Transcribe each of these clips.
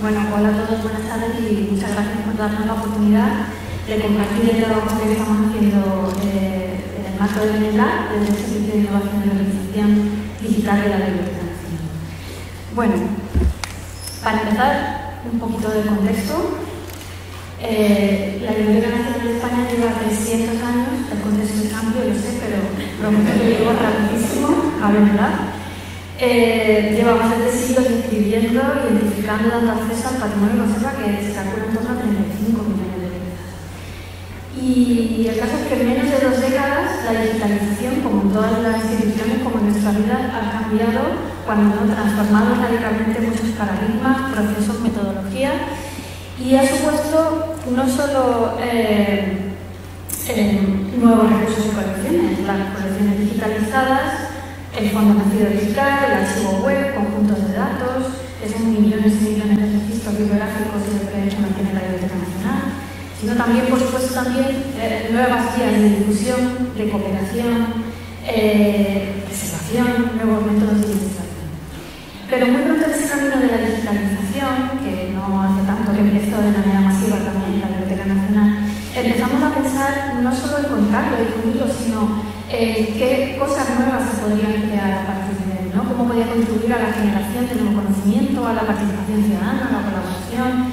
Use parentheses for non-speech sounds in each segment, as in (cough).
Bueno, hola a todos, buenas tardes y muchas gracias por darnos la oportunidad de compartir el trabajo que estamos haciendo eh, en el marco del BNLA, desde el Servicio de Innovación y Organización Digital de la Biblioteca. Bueno, para empezar, un poquito de contexto. Eh, la Biblioteca Nacional de España lleva 300 años, el contexto es amplio, lo sé, pero prometo que llevo rapidísimo a verdad. Eh, llevamos desde siglos escribiendo, identificando, dando acceso al patrimonio conserva que se calcula en torno a 35 millones de piezas. Y el caso es que en menos de dos décadas la digitalización, como en todas las instituciones, como en nuestra vida, ha cambiado cuando ha transformado radicalmente muchos paradigmas, procesos, metodologías y ha supuesto no solo eh, eh, nuevos recursos y colecciones, las colecciones digitalizadas, el fondo nacido digital, el archivo web, conjuntos de datos, esos millones y millones de registros bibliográficos y de que mantiene la Biblioteca Nacional, sino también, por supuesto, también eh, nuevas vías de difusión, de cooperación, eh, preservación, nuevos métodos de administración. Pero muy pronto en ese camino de la digitalización, que no hace tanto que empezó de manera masiva también en la Biblioteca Nacional, empezamos a pensar no solo en contarlo, difundirlo, sino eh, qué cosas nuevas se podrían crear a partir de él, ¿no? cómo podía contribuir a la generación de nuevo conocimiento, a la participación ciudadana, a la colaboración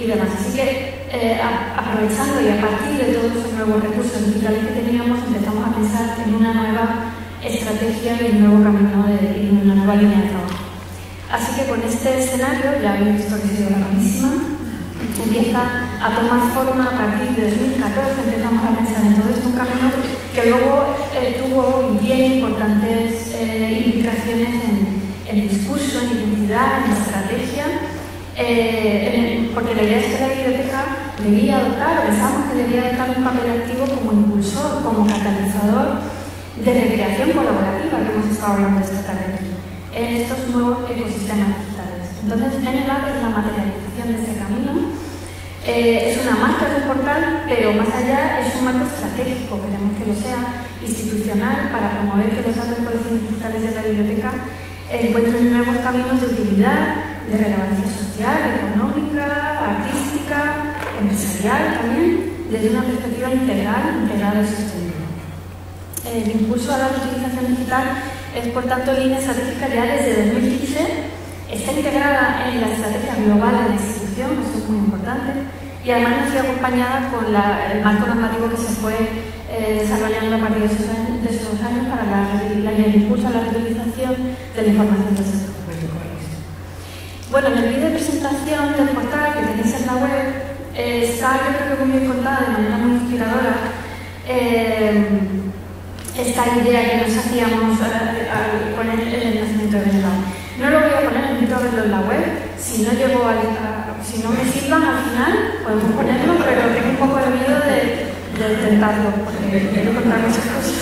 y demás. Así que, eh, aprovechando y a partir de todos esos nuevos recursos digitales que teníamos, empezamos a pensar en una nueva estrategia y un nuevo camino de, y una nueva línea de trabajo. Así que con este escenario, ya habéis visto que ha sido rapidísima, empieza a tomar forma a partir de 2014, empezamos a pensar en todo esto un camino que luego eh, tuvo bien importantes eh, implicaciones en, el discurso, en identidad, en estrategia, eh, porque la idea es que la biblioteca debía adoptar, pensamos que debía adoptar un papel activo como impulsor, como catalizador de recreación colaborativa que hemos estado hablando esta tarde en estos nuevos ecosistemas digitales. Entonces, en el es la camino eh, es una marca de portal, pero más allá es un marco estratégico, queremos que lo sea institucional para promover que los datos colecciones digitales de la biblioteca encuentren nuevos caminos de utilidad, de relevancia social, económica, artística, empresarial también, desde una perspectiva integral, integrada y sostenible. El impulso a la utilización digital es, por tanto, línea estratégica ya desde 2015 está integrada en la estrategia global de la institución, esto es muy importante, y además sido acompañada con el marco normativo que se fue eh, desarrollando a partir de esos años, para la, el impulso a la reutilización de la información del sector público. Bueno, en el vídeo de presentación del portal que tenéis en la web eh, yo creo que muy bien contada de manera muy inspiradora, eh, esta idea que nos hacíamos al poner el nacimiento de Benelao. No lo voy a verlo en la web. Si no llego a, si no me sirvan al final, podemos ponerlo, pero tengo un poco de miedo de, intentarlo, porque quiero contar muchas cosas.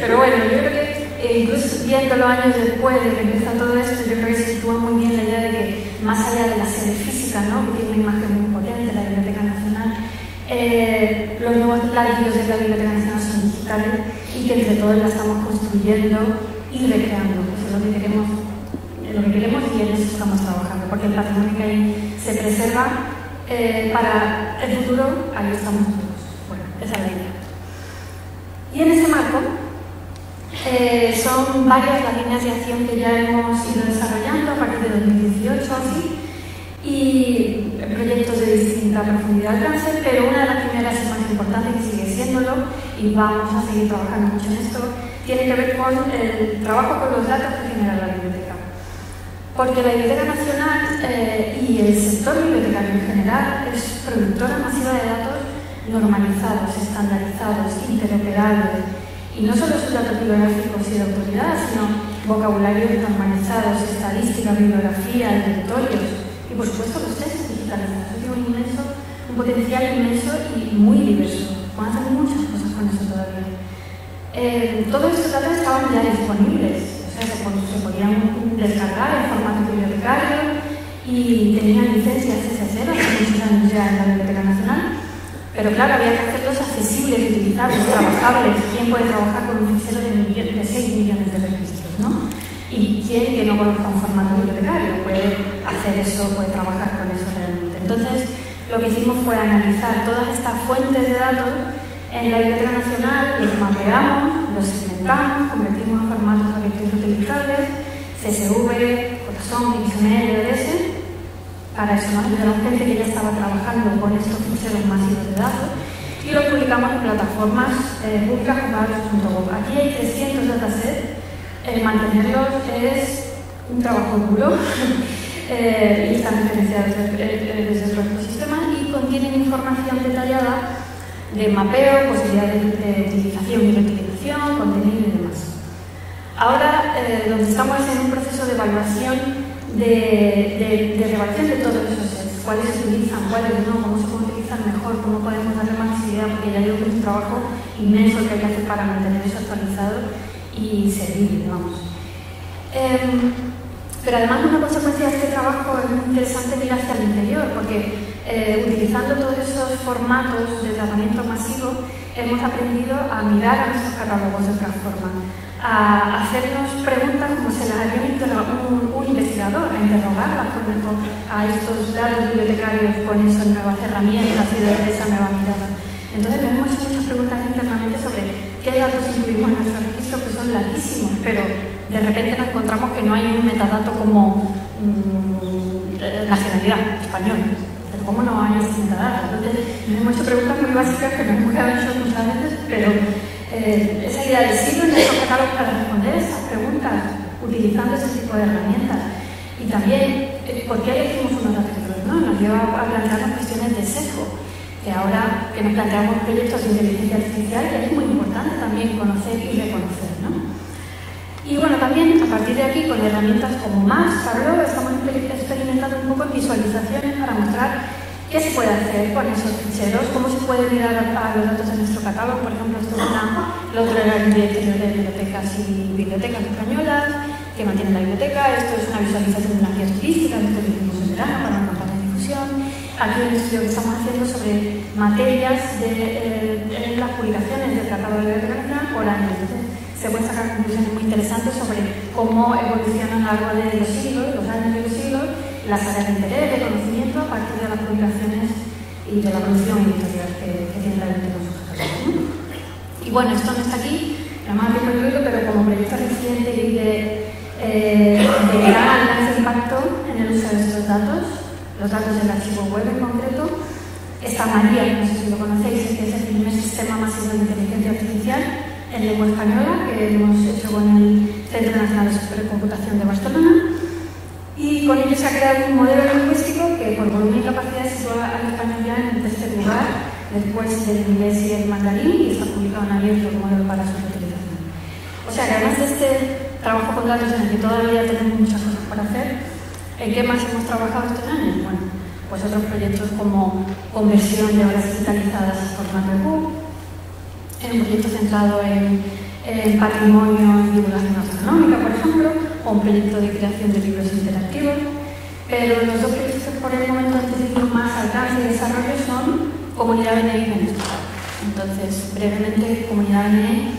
pero bueno, yo creo que eh, incluso viendo los años después de que empieza todo esto, yo creo que se sitúa muy bien la idea de que más allá de la sede física, ¿no? que tiene una imagen muy potente, la Biblioteca Nacional, eh, los nuevos ladrillos de la Biblioteca Nacional son digitales y que entre todos la estamos construyendo y recreando, que es lo que queremos lo que queremos y en eso estamos trabajando, porque el patrimonio que ahí se preserva eh, para el futuro, ahí estamos todos. Bueno, esa es la idea. Y en ese marco eh, son varias las líneas de acción que ya hemos ido desarrollando a partir de 2018 así, y proyectos de distinta profundidad de alcance, pero una de las primeras y más importantes que sigue siéndolo, y vamos a seguir trabajando mucho en esto, tiene que ver con el trabajo con los datos que genera la biblioteca. Porque la Biblioteca Nacional eh, y el sector bibliotecario en general es productora masiva de datos normalizados, estandarizados, interoperables. Y no solo sus datos bibliográficos y de autoridad, sino vocabularios normalizados, estadística, bibliografía, directorios y por supuesto los textos digitalizados. Tiene un inmenso, un potencial inmenso y muy diverso. Pueden hacer muchas cosas con eso todavía. Eh, todos estos datos estaban ya disponibles se, podían descargar en formato bibliotecario y tenían licencias SSL hace muchos años ya en la Biblioteca Nacional. Pero claro, había que hacerlos accesibles, utilizables, trabajables. ¿Quién puede trabajar con un fichero de, 6 millones de registros? ¿no? Y quien que no conozca un formato bibliotecario puede hacer eso, puede trabajar con eso realmente. Entonces, lo que hicimos fue analizar todas estas fuentes de datos en la Biblioteca Nacional, los mapeamos, los segmentamos, convertimos en formatos abiertos utilizables, CSV, JSON, XML, Nos ayudaron gente que ya estaba trabajando con estos ficheros masivos de datos y los publicamos en plataformas eh, Aquí hay 300 datasets eh, mantenerlos es un trabajo duro (laughs) eh, y están referenciados desde, desde los ecosistemas y contienen información detallada de mapeo, posibilidades de, utilización y reutilización, contenido y demás. Ahora, eh, donde estamos es en un proceso de evaluación de, de, de evaluación de todos esos cuáles se utilizan, cuáles no, cómo se pueden utilizar mejor, cómo podemos darle más visibilidad, porque ya digo que es un trabajo inmenso que hay que hacer para mantener eso actualizado y servir, vamos. Em, pero además una consecuencia de este trabajo es interesante mirar hacia el interior, porque eh, utilizando todos esos formatos de tratamiento masivo, hemos aprendido a mirar a nuestros catálogos de otra forma, a hacernos preguntas como se las haría un, un, investigador, a interrogarlas a estos datos bibliotecarios con esas nuevas herramientas y de esa nueva mirada. Entonces, hemos hecho muchas preguntas internamente sobre qué datos incluimos en nuestro registro que son larguísimos, pero de repente nos encontramos que no hay un metadato como mmm, nacionalidad español. Pero ¿cómo no hay ese metadato? Entonces, nos hemos hecho preguntas muy básicas que nos hemos hecho muchas veces, pero eh, esa idea de siglo nuestro catálogo para responder esas preguntas utilizando ese tipo de herramientas. Y también, eh, ¿por qué elegimos unos otros no? Nos lleva a plantearnos cuestiones de sesgo que ahora que nos planteamos proyectos de inteligencia artificial es muy importante también conocer y reconocer. ¿no? Y bueno, también a partir de aquí, con herramientas como más, Tableau, estamos experimentando un poco en visualizaciones para mostrar qué se puede hacer con esos ficheros, cómo se puede mirar a, los datos de nuestro catálogo. Por ejemplo, esto es una, lo otro era el directorio de bibliotecas y bibliotecas españolas que mantienen la biblioteca. Esto es una visualización de una guía turística, esto lo hicimos en verano para una de difusión aquí un estudio que estamos haciendo sobre materias de, eh, en las publicaciones del Tratado de Biblioteca Nacional por año. se pueden sacar conclusiones muy interesantes sobre cómo evolucionan a lo largo de los siglos, los años de los siglos, las áreas de interés, de conocimiento a partir de las publicaciones y de la producción editorial que tiene la biblioteca Y bueno, esto no está aquí, además tiempo incluido, pero como proyecto reciente y de, eh, de gran impacto en el uso de estos datos, los datos del archivo web en concreto. Está María, no sé si lo conocéis, que es el primer sistema masivo de inteligencia artificial en lengua española que hemos hecho con el Centro Nacional de Supercomputación de Barcelona. Y con ello se ha creado un modelo lingüístico que por volumen y capacidad sitúa al español ya en el tercer lugar, después del inglés y el mandarín, y está publicado en abierto el modelo para su utilización. O sea que además de este trabajo con datos en el que todavía tenemos muchas cosas para hacer, ¿En qué más hemos trabajado estos años? Bueno, pues otros proyectos como conversión de obras digitalizadas a formato EPUB, un proyecto centrado en, en patrimonio y divulgación astronómica, por ejemplo, o un proyecto de creación de libros interactivos. Pero los dos proyectos que por el momento han tenido más alcance y desarrollo son Comunidad BNI Venezuela. Entonces, brevemente, Comunidad BNI,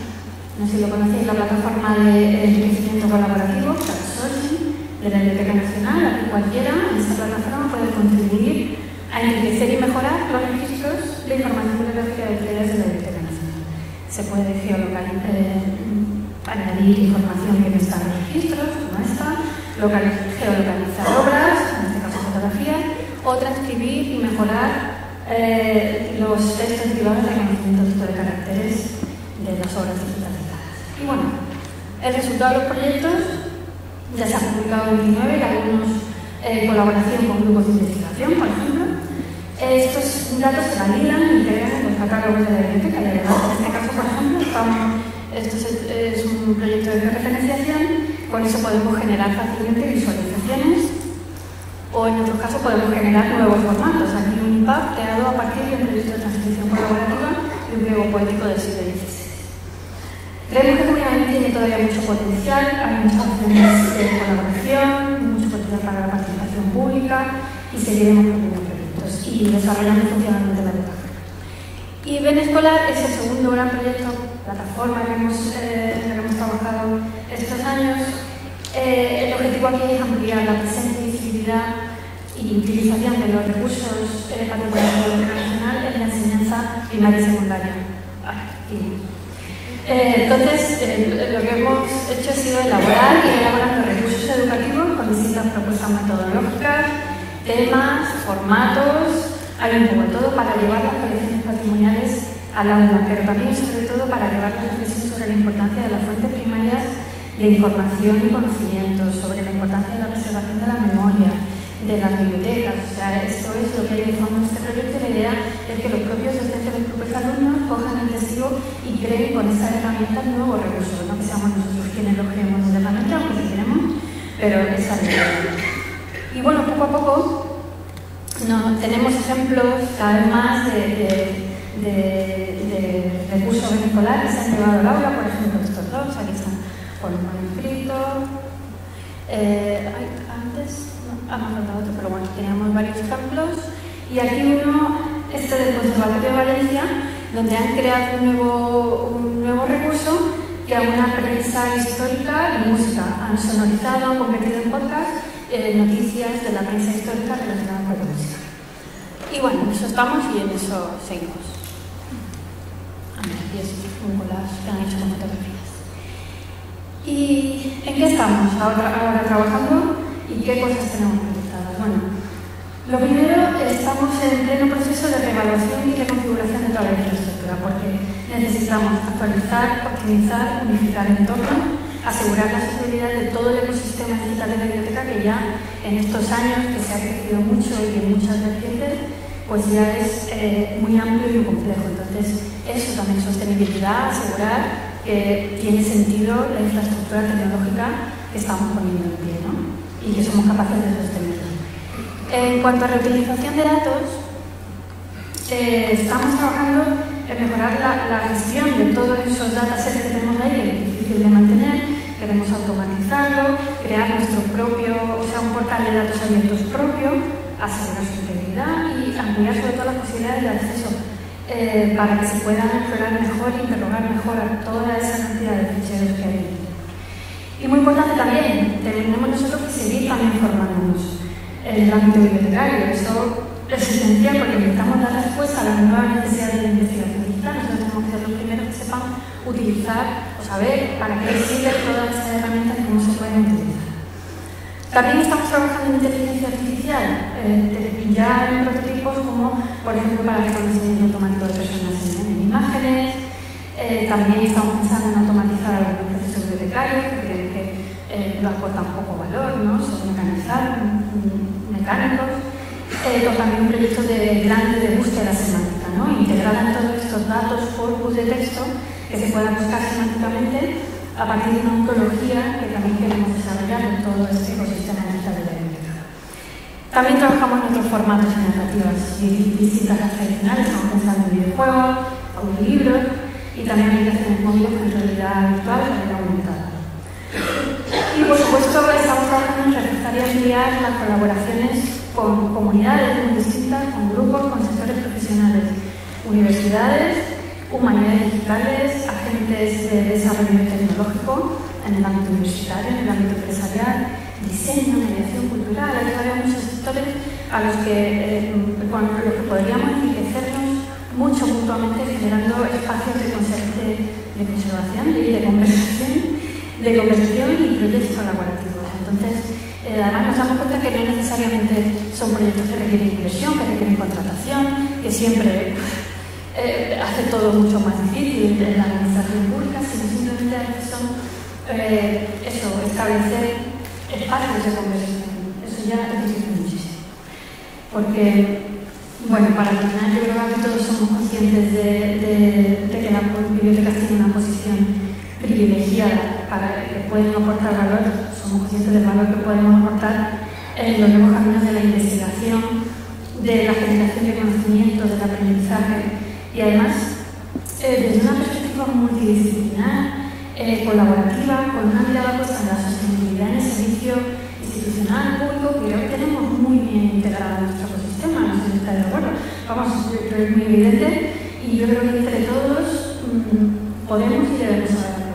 no sé si lo conocéis, la plataforma de enriquecimiento colaborativo, de la Biblioteca Nacional, aquí cualquiera en esta plataforma puede contribuir a enriquecer y mejorar los registros de información bibliográfica de ustedes de la Biblioteca Nacional. Se puede geolocalizar, eh, añadir información que no está en los registros, como esta, geolocalizar obras, en este caso fotografías, o transcribir y mejorar eh, los textos privados de reconocimiento de caracteres de las obras digitalizadas. Y bueno, el resultado de los proyectos ya se han publicado 29 y algunos en eh, colaboración con grupos de investigación, por ejemplo. Estos datos se validan e integran en los catálogos de la biblioteca y en este caso, por ejemplo, esto es, un proyecto de referenciación, con eso podemos generar fácilmente visualizaciones o en otros casos podemos generar nuevos formatos. Aquí un IPAP creado a partir de un proyecto de transcripción colaborativa de un griego poético del siglo XVI. Creemos que Comunidad tiene todavía mucho potencial, hay muchas opciones de colaboración, mucho potencial para la participación pública y seguiremos con proyectos y desarrollando de la educación. Y Ben Escolar es el segundo gran proyecto, plataforma que hemos, eh, que hemos trabajado estos años. Eh, el objetivo aquí es ampliar la presencia y visibilidad y utilización de los recursos patrimoniales internacional en la enseñanza primaria y secundaria. Eh, entonces, eh, lo que hemos hecho ha sido elaborar y elaborar los recursos educativos con distintas propuestas metodológicas, temas, formatos, hay un poco de todo para llevar las colecciones patrimoniales al aula, pero también sobre todo para llevar la reflexión sobre la importancia de las fuentes primarias de información y conocimiento, sobre la importancia de la preservación de la memoria, de las bibliotecas. O sea, lo que de este proyecto y la idea es que los propios docentes, los propios alumnos cojan el testigo y creen con esta herramienta nuevos recursos, no que seamos nosotros quienes lo creemos internamente, aunque sí queremos, pero esa es la idea. Y bueno, poco a poco no, tenemos ejemplos cada vez más de, de, de, de recursos escolares que se han llevado al aula, por ejemplo, estos dos, aquí están por. Eh, antes ha faltado otro, pero bueno, teníamos varios ejemplos. Y aquí uno, este del Conservatorio de Valencia, donde han creado un nuevo, un nuevo recurso que es una prensa histórica y música. Han sonorizado, han convertido en podcast eh, noticias de la prensa histórica relacionadas con la música. Y bueno, en eso estamos y en eso seguimos. Aquí es un collage que han hecho con fotografías. ¿Y en qué estamos ahora, trabajando? ¿Y qué cosas tenemos proyectadas? Bueno, lo primero, estamos en pleno proceso de reevaluación y reconfiguración de toda la infraestructura, porque necesitamos actualizar, optimizar, unificar el entorno, asegurar la sostenibilidad de todo el ecosistema digital de la biblioteca, que ya en estos años, que se ha crecido mucho y en muchas vertientes, pues ya es eh, muy amplio y muy complejo. Entonces, eso también sostenibilidad, asegurar que tiene sentido la infraestructura tecnológica que estamos poniendo en pie, ¿no? y que somos capaces de sostenerlo. En cuanto a reutilización de datos, eh, estamos trabajando en mejorar la, la, gestión de todos esos datasets que tenemos ahí, que es difícil de mantener, queremos automatizarlo, crear nuestro propio, o sea, un portal de datos abiertos propio, asegurar su integridad y ampliar sobre todo las posibilidades de acceso eh, para que se puedan explorar mejor y interrogar mejor a toda esa cantidad de ficheros que hay. Y muy importante también, tenemos nosotros que seguir también formándonos en el ámbito bibliotecario. Eso es esencial porque necesitamos dar respuesta a las nuevas necesidades de investigación digital. Nosotros tenemos que ser los primeros que sepan utilizar o saber para qué sirven todas estas herramientas y cómo se pueden utilizar. También estamos trabajando en inteligencia artificial, eh, ya en prototipos como, por ejemplo, para el reconocimiento automático de personas en, imágenes. Eh, también estamos pensando en automatizar algunos procesos bibliotecarios, eh, no aportan poco valor, ¿no? son mecanizar, mecánicos. Eh, también un proyecto de grande de búsqueda semántica, ¿no? integrar todos estos datos, corpus de texto que se puedan buscar semánticamente a partir de una ontología que también queremos desarrollar en todo este ecosistema digital de la biblioteca. También trabajamos en otros formatos y narrativas distintas las tradicionales, estamos pensando en videojuegos, audiolibros y también aplicaciones móviles con realidad virtual, realidad aumentada. Y por supuesto estamos trabajando en reforzar y ampliar las colaboraciones con comunidades muy distintas, con grupos, con sectores profesionales, universidades, humanidades digitales, agentes de desarrollo tecnológico en el ámbito universitario, en el ámbito empresarial, diseño, mediación cultural, hay muchos sectores a los que, eh, los que podríamos enriquecernos mucho mutuamente generando espacios de, de conservación y de conversación de conversación y proyectos colaborativos. Entonces, eh, además nos damos cuenta que no necesariamente son proyectos que requieren inversión, que requieren contratación, que siempre eh, hace todo mucho más difícil en la administración pública, sino simplemente son eh, eso, establecer espacios de conversación. Eso ya es difícil muchísimo. Porque, bueno, para terminar, yo creo que todos somos conscientes de, de, que la biblioteca tiene una posición privilegiada para que pueden aportar valor, somos conscientes del valor que podemos aportar en los nuevos caminos de la investigación, de la generación de conocimiento, del aprendizaje y además eh, desde una perspectiva multidisciplinar, eh, colaborativa, con una mirada puesta en la sostenibilidad en el servicio institucional, público, que hoy tenemos muy bien integrado en nuestro ecosistema, no sé si está de acuerdo, vamos, es muy evidente y yo creo que entre todos mmm, podemos y debemos saber